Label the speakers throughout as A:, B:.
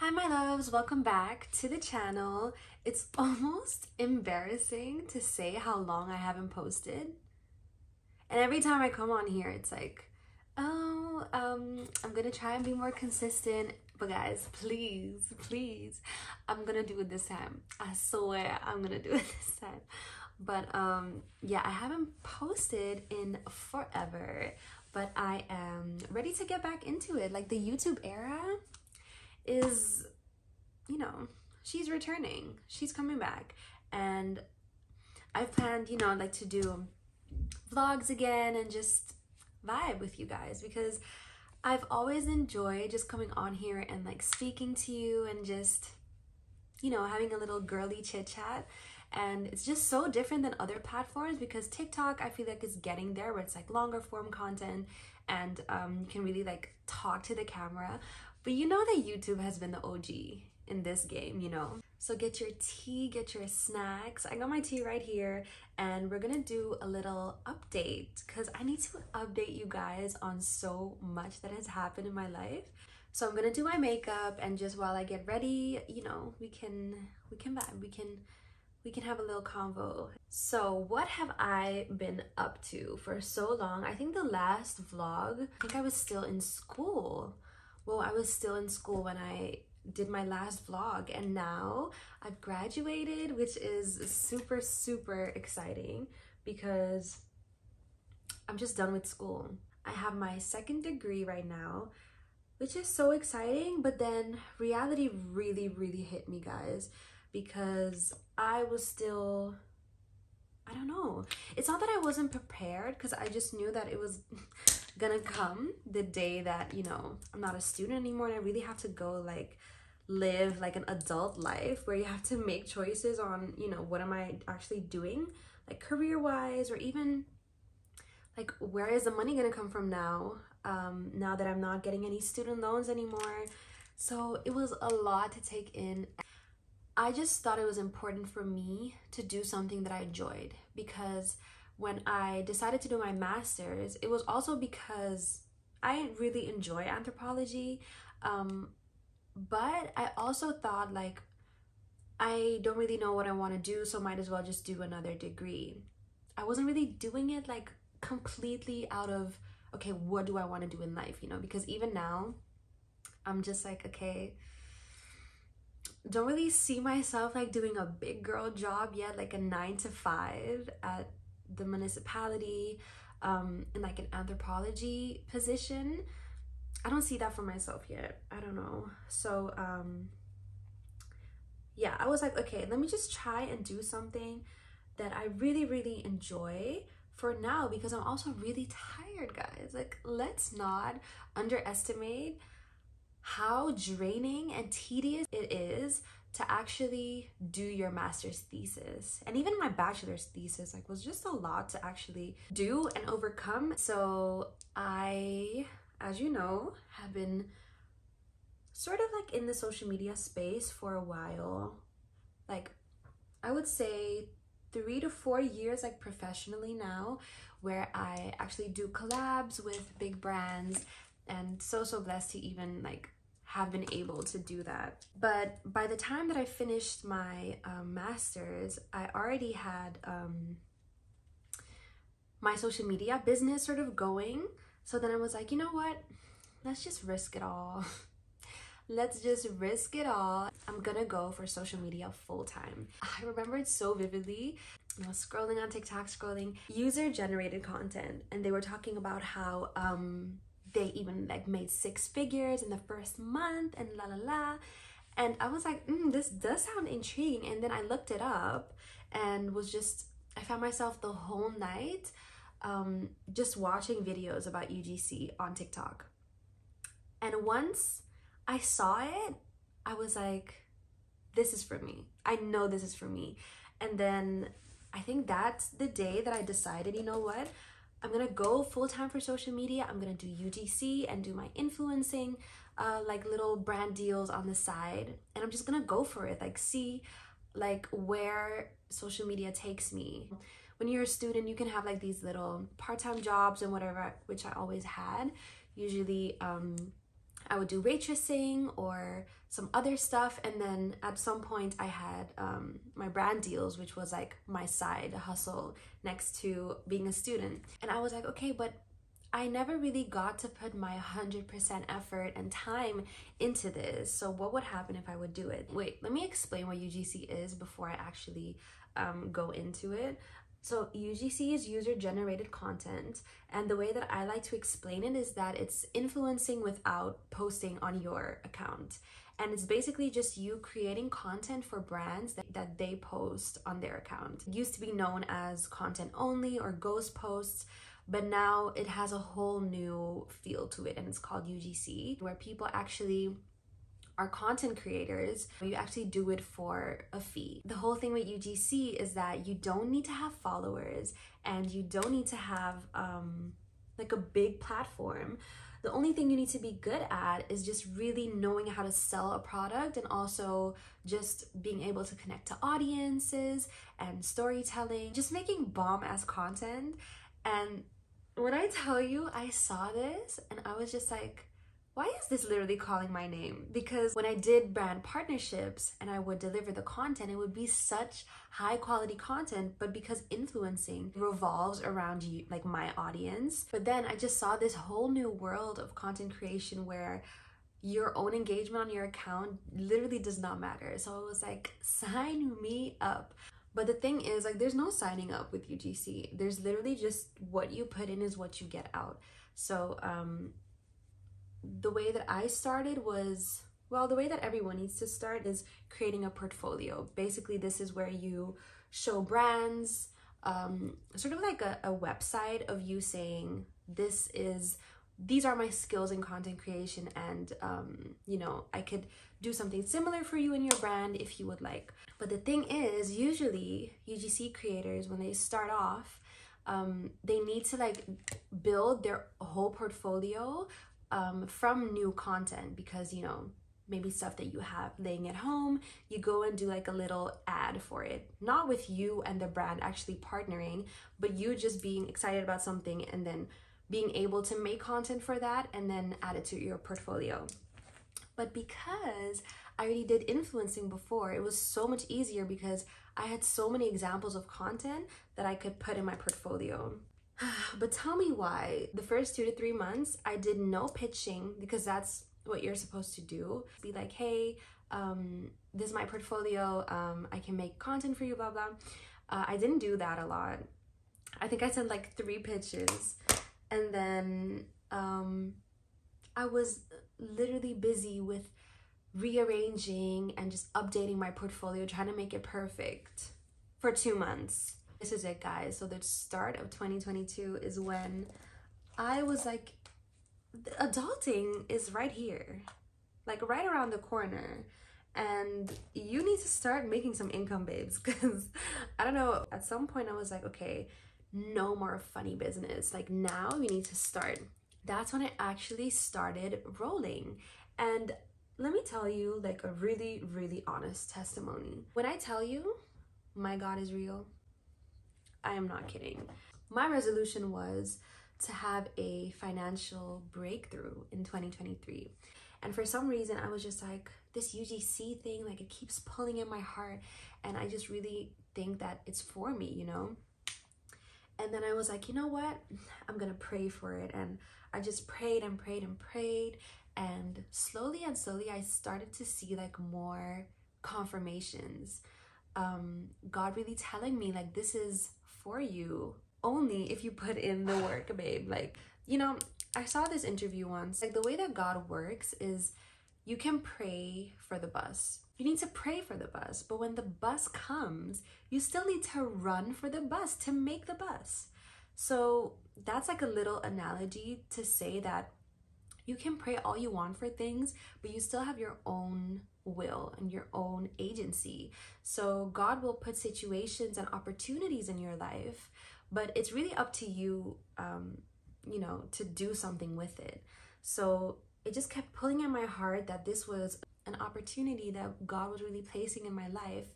A: Hi my loves, welcome back to the channel. It's almost embarrassing to say how long I haven't posted. And every time I come on here, it's like, oh, um, I'm gonna try and be more consistent. But guys, please, please, I'm gonna do it this time. I swear I'm gonna do it this time. But um, yeah, I haven't posted in forever, but I am ready to get back into it. Like the YouTube era is, you know, she's returning. She's coming back. And I've planned, you know, like to do vlogs again and just vibe with you guys because I've always enjoyed just coming on here and like speaking to you and just, you know, having a little girly chit chat. And it's just so different than other platforms because TikTok, I feel like is getting there where it's like longer form content and um, you can really like talk to the camera. But you know that YouTube has been the OG in this game, you know? So get your tea, get your snacks. I got my tea right here and we're gonna do a little update because I need to update you guys on so much that has happened in my life. So I'm gonna do my makeup and just while I get ready, you know, we can we can we can we can have a little convo. So what have I been up to for so long? I think the last vlog, I think I was still in school well, I was still in school when I did my last vlog and now I've graduated, which is super, super exciting because I'm just done with school. I have my second degree right now, which is so exciting, but then reality really, really hit me, guys, because I was still I don't know. It's not that I wasn't prepared because I just knew that it was gonna come the day that, you know, I'm not a student anymore and I really have to go like live like an adult life where you have to make choices on, you know, what am I actually doing, like career wise or even like where is the money gonna come from now? Um, now that I'm not getting any student loans anymore. So it was a lot to take in. I just thought it was important for me to do something that I enjoyed because when I decided to do my master's, it was also because I really enjoy anthropology. Um, but I also thought like I don't really know what I want to do, so might as well just do another degree. I wasn't really doing it like completely out of okay, what do I want to do in life, you know? Because even now, I'm just like, okay, don't really see myself like doing a big girl job yet, like a nine to five at the municipality um, in like an anthropology position. I don't see that for myself yet. I don't know. So um, yeah, I was like, okay, let me just try and do something that I really, really enjoy for now because I'm also really tired, guys. Like, let's not underestimate how draining and tedious it is to actually do your master's thesis. And even my bachelor's thesis like was just a lot to actually do and overcome. So i as you know have been sort of like in the social media space for a while. Like i would say three to four years like professionally now where i actually do collabs with big brands and so so blessed to even like have been able to do that. But by the time that I finished my um, master's, I already had um, my social media business sort of going. So then I was like, you know what? Let's just risk it all. Let's just risk it all. I'm gonna go for social media full time. I remember it so vividly. I was scrolling on TikTok, scrolling user generated content, and they were talking about how um, they even like made six figures in the first month and la la la. And i was like mm, this does sound intriguing. And then i looked it up and was just i found myself the whole night um, just watching videos about ugc on tiktok. And once i saw it i was like this is for me. I know this is for me. And then i think that's the day that i decided you know what I'm gonna go full time for social media. I'm gonna do UGC and do my influencing, uh, like little brand deals on the side. And I'm just gonna go for it, like see like where social media takes me. When you're a student, you can have like these little part-time jobs and whatever, which I always had, usually um, I would do waitressing or some other stuff. And then at some point, I had um, my brand deals, which was like my side hustle next to being a student. And I was like, okay, but I never really got to put my 100% effort and time into this. So, what would happen if I would do it? Wait, let me explain what UGC is before I actually um, go into it. So, UGC is user generated content. And the way that I like to explain it is that it's influencing without posting on your account. And it's basically just you creating content for brands that, that they post on their account. It used to be known as content only or ghost posts but now it has a whole new feel to it and it's called UGC where people actually are content creators, you actually do it for a fee. The whole thing with UGC is that you don't need to have followers and you don't need to have um, like a big platform. The only thing you need to be good at is just really knowing how to sell a product and also just being able to connect to audiences and storytelling, just making bomb ass content. And when I tell you I saw this and I was just like, why is this literally calling my name? Because when I did brand partnerships and I would deliver the content, it would be such high quality content, but because influencing revolves around you, like my audience. But then I just saw this whole new world of content creation where your own engagement on your account literally does not matter. So I was like, sign me up. But the thing is, like, there's no signing up with UGC. There's literally just what you put in is what you get out. So, um, the way that I started was well, the way that everyone needs to start is creating a portfolio. Basically, this is where you show brands, um, sort of like a, a website of you saying, This is these are my skills in content creation and um, you know i could do something similar for you and your brand if you would like but the thing is usually ugc creators when they start off um, they need to like build their whole portfolio um, from new content because you know maybe stuff that you have laying at home you go and do like a little ad for it not with you and the brand actually partnering but you just being excited about something and then being able to make content for that and then add it to your portfolio. But because I already did influencing before, it was so much easier because I had so many examples of content that I could put in my portfolio. but tell me why. The first two to three months, I did no pitching because that's what you're supposed to do. Be like, hey, um, this is my portfolio. Um, I can make content for you, blah, blah. Uh, I didn't do that a lot. I think I sent like three pitches and then um, I was literally busy with rearranging and just updating my portfolio, trying to make it perfect for two months. This is it, guys. So, the start of 2022 is when I was like, adulting is right here, like right around the corner. And you need to start making some income, babes. Because I don't know, at some point I was like, okay, no more funny business. Like now we need to start. That's when I actually started rolling. And let me tell you like a really, really honest testimony. When I tell you my God is real, I am not kidding. My resolution was to have a financial breakthrough in 2023. And for some reason, I was just like, this UGC thing, like it keeps pulling in my heart. And I just really think that it's for me, you know? And then I was like, you know what? I'm to pray for it. And I just prayed and prayed and prayed. And slowly and slowly, I started to see like more confirmations. Um, God really telling me, like, this is for you only if you put in the work, babe. Like, you know, I saw this interview once. Like, the way that God works is you can pray for the bus you need to pray for the bus. But when the bus comes, you still need to run for the bus to make the bus. So that's like a little analogy to say that you can pray all you want for things, but you still have your own will and your own agency. So God will put situations and opportunities in your life, but it's really up to you, um, you know, to do something with it. So it just kept pulling at my heart that this was an opportunity that God was really placing in my life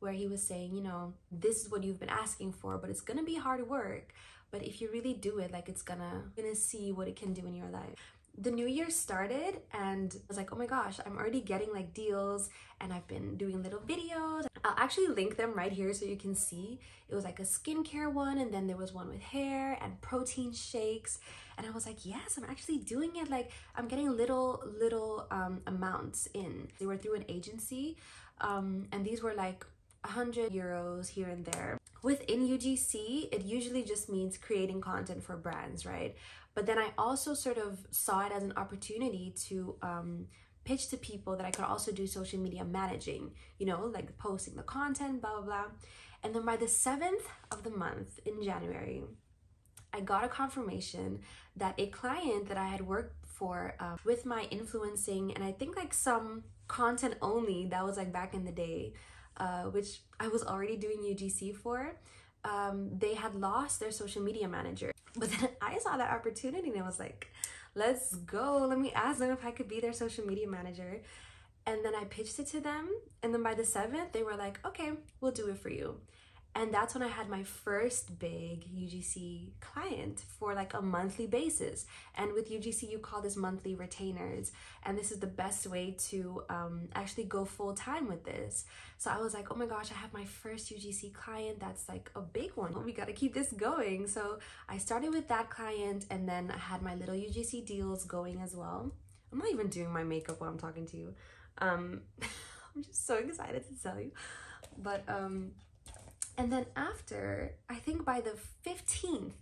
A: where he was saying, you know, this is what you've been asking for, but it's going to be hard work, but if you really do it, like it's going to going to see what it can do in your life. The new year started and I was like, oh my gosh, I'm already getting like deals and I've been doing little videos. I'll actually link them right here so you can see. It was like a skincare one and then there was one with hair and protein shakes. And I was like, yes, I'm actually doing it. Like I'm getting little, little um, amounts in. They were through an agency um, and these were like 100 euros here and there. Within UGC, it usually just means creating content for brands, right? But then I also sort of saw it as an opportunity to um, pitch to people that I could also do social media managing, you know, like posting the content, blah, blah, blah. And then by the 7th of the month in January, I got a confirmation that a client that I had worked for uh, with my influencing and I think like some content only that was like back in the day, uh, which I was already doing UGC for, um, they had lost their social media manager. But then I saw that opportunity and I was like, let's go. Let me ask them if I could be their social media manager. And then I pitched it to them. And then by the 7th, they were like, okay, we'll do it for you. And that's when I had my first big UGC client for like a monthly basis. And with UGC, you call this monthly retainers. And this is the best way to um, actually go full time with this. So I was like, oh my gosh, I have my first UGC client. That's like a big one. We got to keep this going. So I started with that client and then I had my little UGC deals going as well. I'm not even doing my makeup while I'm talking to you. Um, I'm just so excited to tell you. But um, and then after, I think by the 15th,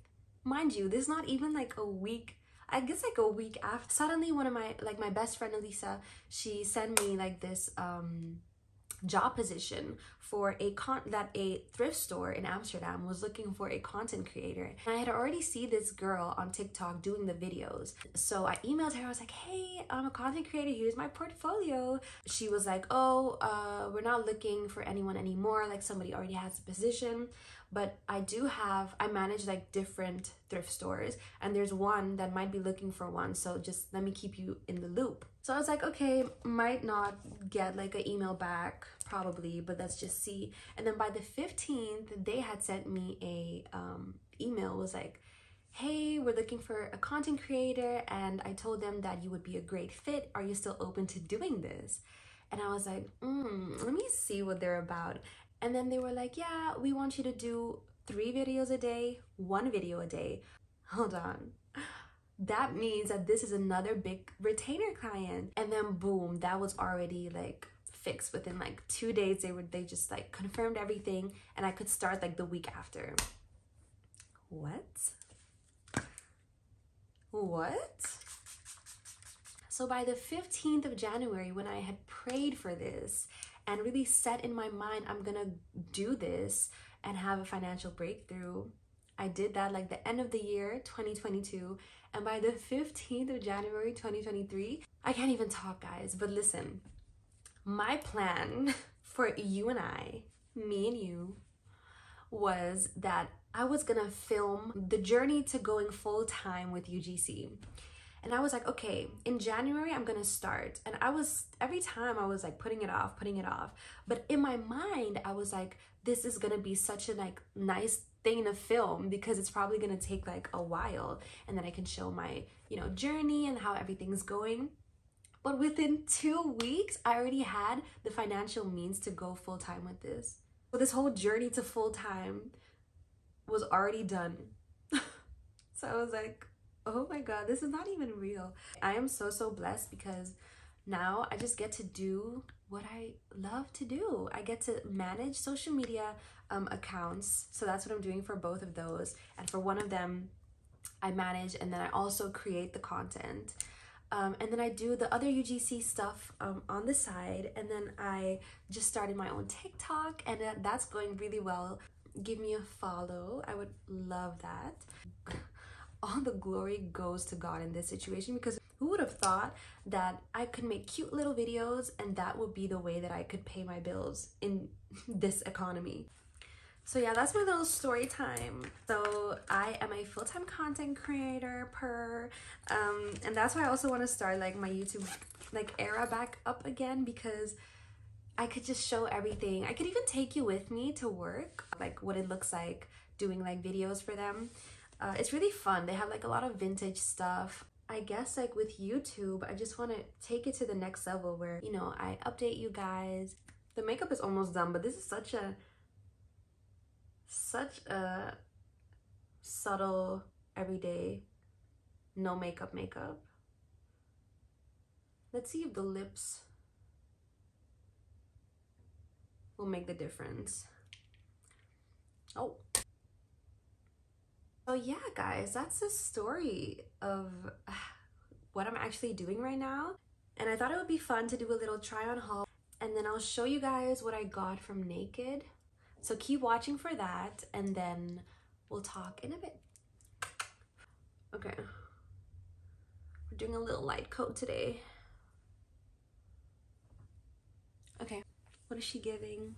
A: mind you, this is not even like a week. I guess like a week after, suddenly one of my, like my best friend Elisa, she sent me like this um job position for a con that a thrift store in Amsterdam was looking for a content creator. And I had already seen this girl on TikTok doing the videos. So I emailed her, I was like, hey, I'm a content creator, here's my portfolio. She was like, oh, uh, we're not looking for anyone anymore, like somebody already has a position but I do have I manage like different thrift stores and there's one that might be looking for one so just let me keep you in the loop. So I was like okay might not get like an email back probably but let's just see and then by the 15th they had sent me a um, email was like hey we're looking for a content creator and I told them that you would be a great fit are you still open to doing this and I was like, mm, let me see what they're about. And then they were like, yeah, we want you to do three videos a day, one video a day. Hold on. That means that this is another big retainer client. And then boom, that was already like fixed within like two days. They were they just like confirmed everything and I could start like the week after. What? What? So by the 15th of January, when I had prayed for this and really set in my mind, I'm gonna do this and have a financial breakthrough. I did that like the end of the year 2022 and by the 15th of January 2023 I can't even talk guys but listen my plan for you and I me and you was that I was gonna film the journey to going full time with UGC and I was like, okay, in January, I'm gonna start. And I was, every time I was like putting it off, putting it off. But in my mind, I was like, this is gonna be such a like nice thing to film because it's probably gonna take like a while. And then I can show my, you know, journey and how everything's going. But within two weeks, I already had the financial means to go full time with this. So this whole journey to full time was already done. so I was like, oh my god this is not even real i am so so blessed because now i just get to do what i love to do i get to manage social media um, accounts so that's what i'm doing for both of those and for one of them i manage and then i also create the content um, and then I do the other UGC stuff um, on the side. And then I just started my own TikTok, and uh, that's going really well. Give me a follow. I would love that all the glory goes to God in this situation because who would have thought that I could make cute little videos and that would be the way that I could pay my bills in this economy. So yeah, that's my little story time. So I am a full-time content creator per, um, and that's why I also want to start like my YouTube like era back up again because I could just show everything. I could even take you with me to work, like what it looks like doing like videos for them. Uh, it's really fun. They have like a lot of vintage stuff. I guess like with YouTube, I just want to take it to the next level where, you know, I update you guys. The makeup is almost done, but this is such a such a subtle everyday no makeup makeup. Let's see if the lips will make the difference. Oh. So yeah, guys, that's the story of what I'm actually doing right now. And I thought it would be fun to do a little try on haul and then I'll show you guys what I got from NA-KD. So keep watching for that and then we'll talk in a bit. Okay. We're doing a little light coat today. Okay, what is she giving?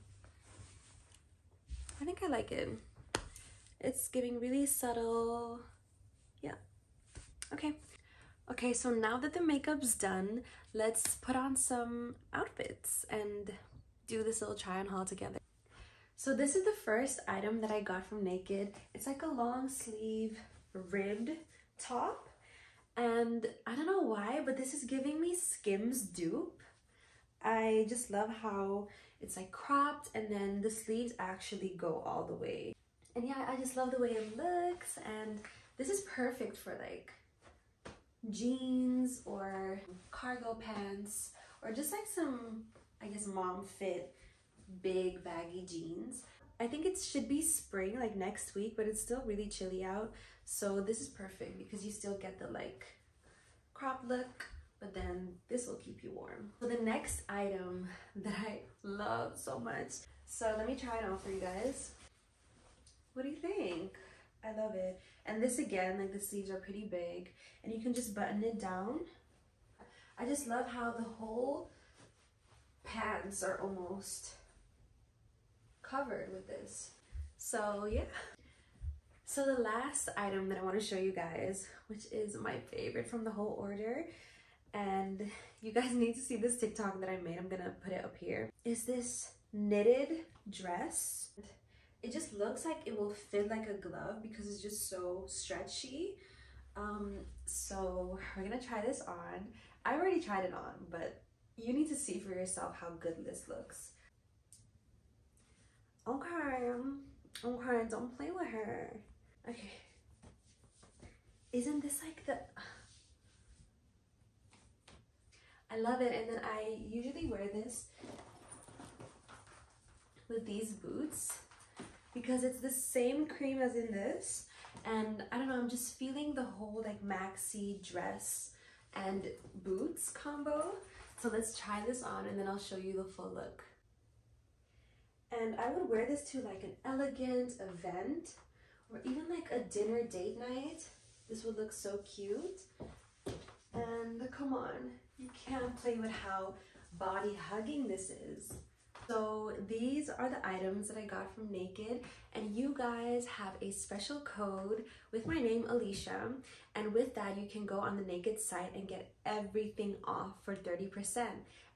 A: I think I like it. It's giving really subtle. Yeah. Okay. Okay, so now that the makeup's done, let's put on some outfits and do this little try on haul together. So this is the first item that I got from NA-KD. It's like a long sleeve ribbed top. And I don't know why, but this is giving me Skims dupe. I just love how it's like cropped and then the sleeves actually go all the way. And yeah, I just love the way it looks and this is perfect for like jeans or cargo pants or just like some, I guess, mom fit big baggy jeans. I think it should be spring like next week, but it's still really chilly out. So this is perfect because you still get the like crop look but then this will keep you warm. So the next item that I love so much. So let me try it on for you guys. What do you think? I love it. And this again, like the sleeves are pretty big and you can just button it down. I just love how the whole pants are almost covered with this. So yeah. So the last item that I want to show you guys, which is my favorite from the whole order, and you guys need to see this TikTok that I made. I'm gonna put it up here. Is this knitted dress. It just looks like it will fit like a glove because it's just so stretchy. Um, so we're gonna try this on. I already tried it on, but you need to see for yourself how good this looks. Okay, okay, don't play with her. Okay. Isn't this like the I love it. And then I usually wear this with these boots because it's the same cream as in this. And I don't know, I'm just feeling the whole like maxi dress and boots combo. So let's try this on and then I'll show you the full look. And I would wear this to like an elegant event or even like a dinner date night. This would look so cute. And come on, you can't play with how body hugging this is. So these are the items that I got from NA-KD and you guys have a special code with my name Alysha and with that you can go on the NA-KD site and get everything off for 30%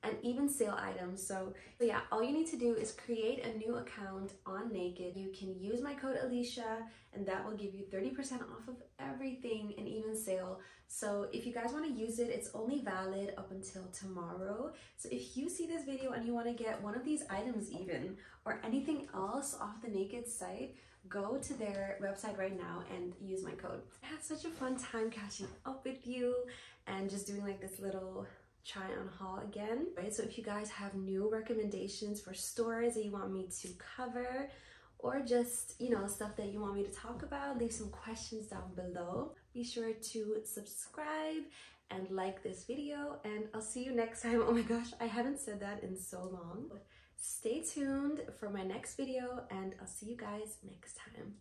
A: and even sale items. So, so yeah, all you need to do is create a new account on NA-KD. You can use my code Alysha and that will give you 30% off of everything and even sale. So if you guys want to use it, it's only valid up until tomorrow. So if you see this video and you want to get one of these items even or anything else off the NA-KD site, go to their website right now and use my code. I had such a fun time catching up with you and just doing like this little try on haul again. Right, so if you guys have new recommendations for stores that you want me to cover or just, you know, stuff that you want me to talk about, leave some questions down below. Be sure to subscribe and like this video and I'll see you next time. Oh my gosh, I haven't said that in so long. Stay tuned for my next video and I'll see you guys next time.